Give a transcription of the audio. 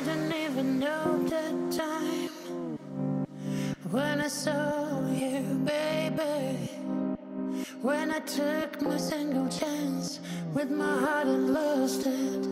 I don't even know the time when I saw you, baby. When I took my single chance with my heart and lost it.